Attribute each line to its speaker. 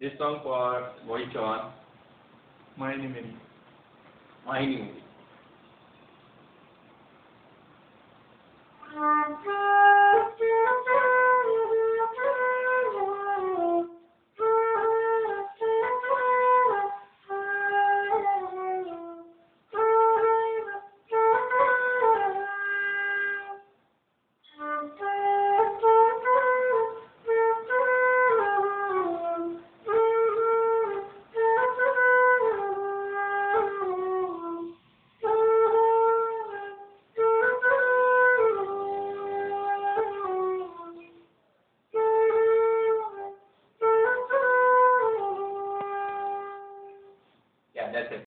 Speaker 1: This song for Rohit Chauhan.
Speaker 2: Mahini Meri.
Speaker 1: Mahini
Speaker 3: Meri. ऐसे